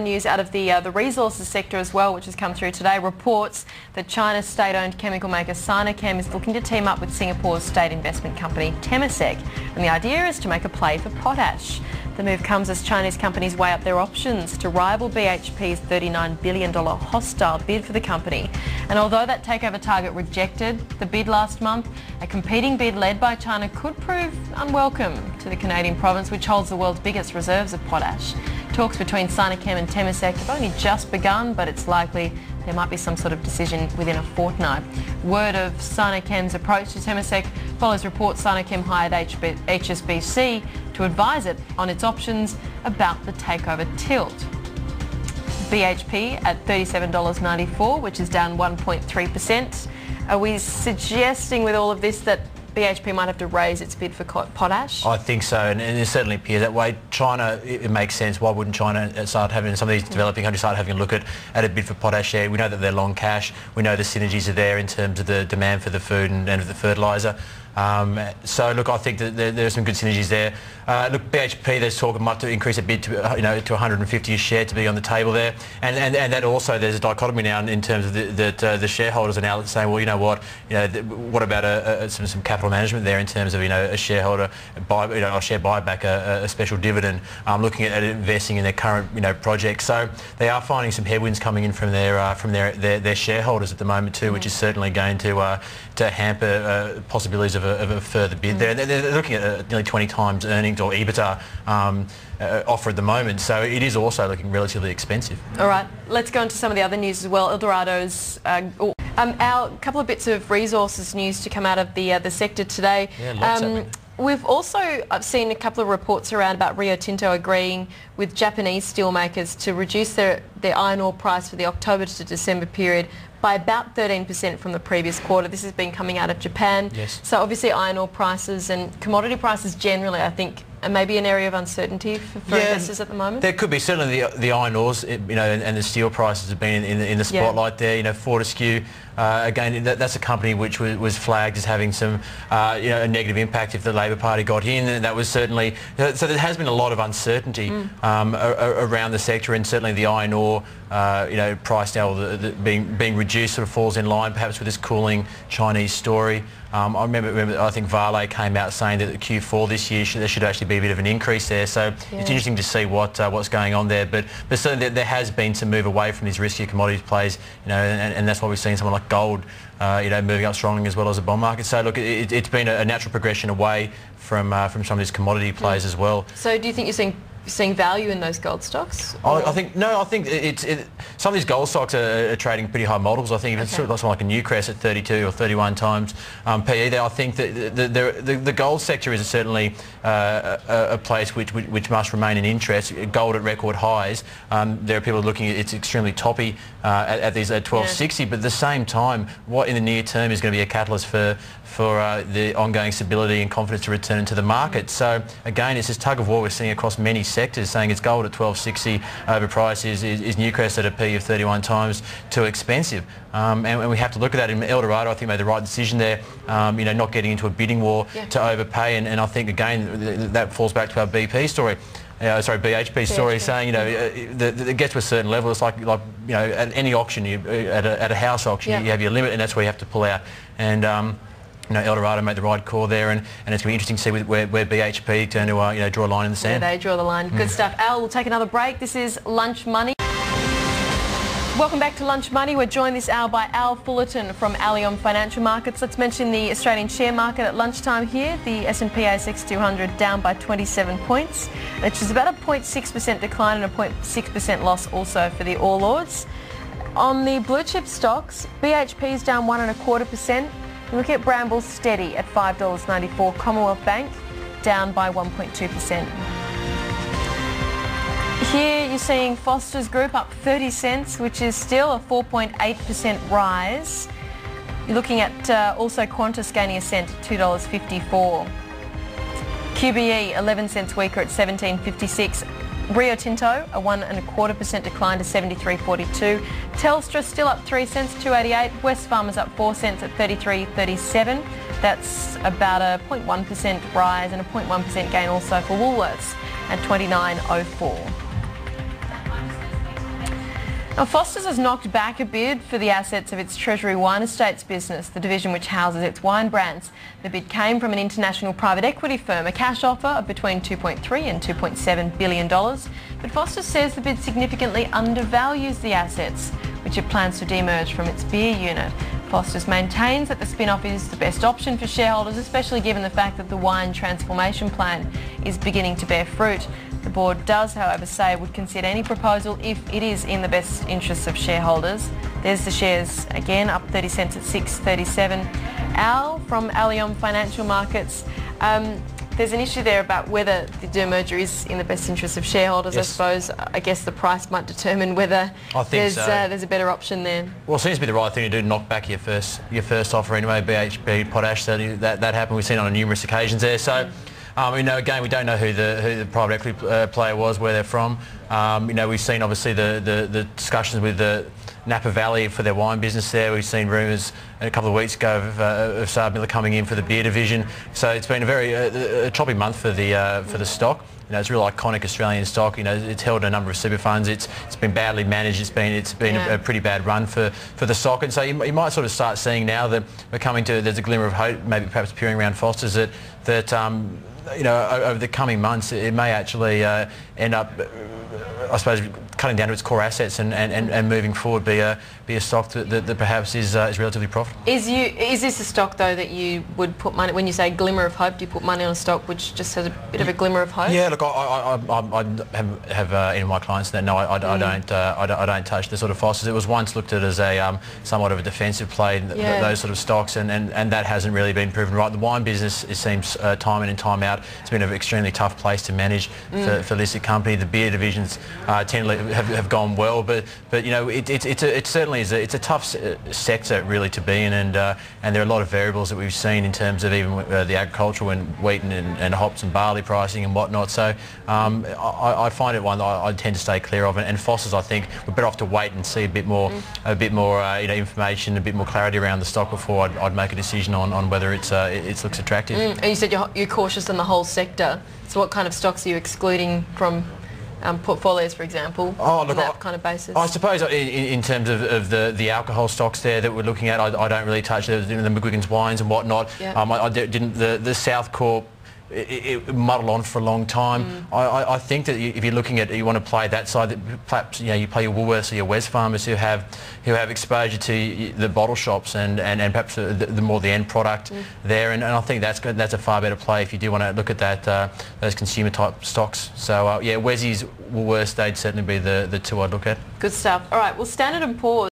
News out of the uh, the resources sector as well, which has come through today, reports that China's state-owned chemical maker Sinochem is looking to team up with Singapore's state investment company Temasek, and the idea is to make a play for potash. The move comes as Chinese companies weigh up their options to rival BHP's $39 billion hostile bid for the company. And although that takeover target rejected the bid last month, a competing bid led by China could prove unwelcome to the Canadian province, which holds the world's biggest reserves of potash. Talks between Sinochem and Temasek have only just begun, but it's likely there might be some sort of decision within a fortnight. Word of Sinochem's approach to Temasek follows reports Sinochem hired HB- HSBC to advise it on its options about the takeover tilt. BHP at $37.94, which is down 1.3%. Are we suggesting with all of this that BHP might have to raise its bid for potash? I think so, and, and it certainly appears that way. China, it, it, makes sense. Why wouldn't China uh, start having, some of these developing countries start having a look at, at a bid for potash there? We know that they're long cash. We know the synergies are there in terms of the demand for the food and, and the fertiliser. Um, so look, I think that there, there, are some good synergies there. Uh, look, BHP, there's talk of might to increase a bid to uh, you know to 150 a share to be on the table there, and and, and that also there's a dichotomy now in terms of the, that uh, the shareholders are now saying, well, you know what, you know, what about a, a, some some capital management there in terms of you know a shareholder buy, you know, a share buyback, a, a special dividend, um, looking at, at, investing in their current you know projects. So they are finding some headwinds coming in from their uh, from their, their, their shareholders at the moment too, mm. which is certainly going to uh, to hamper uh, possibilities of a, of a, further bid mm. there. They're, they're, looking at uh, nearly 20 times earnings or EBITDA um, uh, offer at the moment, so it is also looking relatively expensive. All right, let's go into some of the other news as well. Eldorado's. Uh, oh, um, our couple of bits of resources news to come out of the uh, the sector today. Yeah, um, We've also I've seen a couple of reports around about Rio Tinto agreeing with Japanese steelmakers to reduce their, their iron ore price for the October to December period by about 13% from the previous quarter. This has been coming out of Japan. Yes. So obviously iron ore prices and commodity prices generally, I think, are maybe an area of uncertainty for, for yeah, investors at the moment? There could be. Certainly the, the iron ores, you know, and, and the steel prices have been in, in, in the spotlight yeah. there. You know, Fortescue, uh, again, that, that's a company which was, was flagged as having some, uh, you know, a negative impact if the Labor Party got in, and that was certainly. So there has been a lot of uncertainty mm. um, around the sector, and certainly the iron ore, uh, you know, price now the, the being being reduced sort of falls in line, perhaps with this cooling Chinese story. Um, I remember, remember, I think Vale came out saying that Q4 this year should, there should actually be a bit of an increase there. So yeah. it's interesting to see what uh, what's going on there. But but certainly there, there, has been some move away from these riskier commodities plays, you know, and, and that's why we've seen someone like gold, uh, you know, moving up strongly as well as the bond market. So look, it, has been a, natural progression away from uh, from some of these commodity plays mm. as well. So do you think you're seeing seeing value in those gold stocks? I, I, think no. I think it's it, some of these gold stocks are, are, trading pretty high multiples. I think even okay. sort of like a Newcrest at 32 or 31 times um, PE. There, I think that the, the, the, the gold sector is certainly uh, a, a, place which, which, which must remain in interest. Gold at record highs. Um, there are people looking at it's extremely toppy uh, at, at, these at 1260, yeah. but at the same time, what in the near term is going to be a catalyst for for uh, the ongoing stability and confidence to return to the market. So again, it's this tug of war we're seeing across many sectors, saying it's gold at 1260 overpriced, is, is, is Newcrest at a P of 31 times too expensive. Um, and, and, we have to look at that. In Eldorado, I think made the right decision there, um, you know, not getting into a bidding war yeah. to overpay. And, and I think, again, that falls back to our BP story. Uh, sorry, BHP story BHP. saying, you know, uh, the, the, it gets to a certain level. It's like, like you know, at any auction, you, at, a, at a house auction, yeah. you have your limit, and that's where you have to pull out. And um, you know, Eldorado made the right call there, and, and it's going to be interesting to see where, where BHP turn to uh, you know, draw a line in the sand. Where they draw the line. Good mm. stuff. Al, we'll take another break. This is Lunch Money. Welcome back to Lunch Money. We're joined this hour by Al Fullerton from Aliom Financial Markets. Let's mention the Australian share market at lunchtime here. The S&P ASX 200 down by 27 points, which is about a 0.6% decline and a 0.6% loss also for the All Ords. On the blue chip stocks, BHP is down one and a quarter percent. Look at Brambles steady at $5.94. Commonwealth Bank down by 1.2%. Here you're seeing Foster's Group up 30 cents, which is still a 4.8% rise. You're looking at uh, also Qantas gaining a cent, $2.54. QBE 11 cents weaker at 17.56. Rio Tinto, a one and a quarter percent decline to 73.42. Telstra still up three cents, 288. Wesfarmers up four cents at 33.37. That's about a 0.1% rise and a 0.1% gain also for Woolworths at 29.04. Now, Foster's has knocked back a bid for the assets of its Treasury Wine Estates business, the division which houses its wine brands. The bid came from an international private equity firm, a cash offer of between 2.3 and 2.7 billion dollars. But Foster says the bid significantly undervalues the assets, which it plans to demerge from its beer unit. Foster's maintains that the spin-off is the best option for shareholders, especially given the fact that the wine transformation plan is beginning to bear fruit. The board does, however, say it would consider any proposal if it is in the best interests of shareholders. There's the shares again, up 30 cents at 6.37. Al from Aliom Financial Markets. Um, there's an issue there about whether the demerger is in the best interest of shareholders. Yes. I suppose. I guess the price might determine whether I think there's so. uh, there's a better option there. Well, it seems to be the right thing to do, knock back your first your first offer anyway, BHP, Potash, so that, that happened. We've seen it on numerous occasions there. So, um, you know, again, we don't know who the, who the private equity uh, player was, where they're from. Um, you know, we've seen obviously the, the, the discussions with the Napa Valley for their wine business there. We've seen rumours a couple of weeks ago of, uh, of SABMiller coming in for the beer division. So it's been a very uh, a choppy month for the uh, for the stock. You know, it's a real iconic Australian stock. You know, it's held a number of super funds. It's it's been badly managed. It's been it's been Yeah. a, a pretty bad run for, for the stock. And so you, you might sort of start seeing now that we're coming to there's a glimmer of hope, maybe perhaps appearing around Foster's that that um, you know over the coming months it may actually uh, end up. uh, I suppose cutting down to its core assets and, and, and, and moving forward be a be a stock that, that, that perhaps is uh, is relatively profitable. Is you is this a stock though that you would put money when you say glimmer of hope? Do you put money on a stock which just has a bit of a glimmer of hope? Yeah, look, I, I, I, I I have, have uh, any of my clients that no, I, I, I don't, uh, I don't, I don't touch the sort of Fosters. It was once looked at as a um, somewhat of a defensive play, th- th- those sort of stocks, and, and, and that hasn't really been proven right. The wine business, it seems uh, time in and time out, it's been an extremely tough place to manage for, for listed company. The beer divisions uh, tend to have, have gone well, but but you know it, it, it's a, it certainly is a, it's a tough se- uh, sector really to be in, and uh, and there are a lot of variables that we've seen in terms of even uh, the agricultural and wheat and, and hops and barley pricing and whatnot. So um, I, I find it one that I, I tend to stay clear of, and, and Foster's I think we're better off to wait and see a bit more a bit more uh, you know information, a bit more clarity around the stock before I'd, I'd make a decision on, on whether it's uh, it, it looks attractive. And you said you're, you're cautious on the whole sector. So what kind of stocks are you excluding from um, portfolios, for example, Oh, on that I- kind of basis? I suppose in, in in terms of, of the, the alcohol stocks there that we're looking at, I, I don't really touch the, the McGuigan's wines and whatnot. Yeah. Um, I, I didn't the, the Southcorp. It, it muddled on for a long time. Mm. I, I, I think that if you're looking at you want to play that side, that perhaps you know you play your Woolworths or your Wesfarmers who have who have exposure to the bottle shops and, and, and perhaps the, the more the end product Mm. there. And, and I think that's good, that's a far better play if you do want to look at that uh, those consumer type stocks. So uh, yeah, Wessy's, Woolworths, they'd certainly be the, the two I'd look at. Good stuff. All right. Well, Standard and Poor's.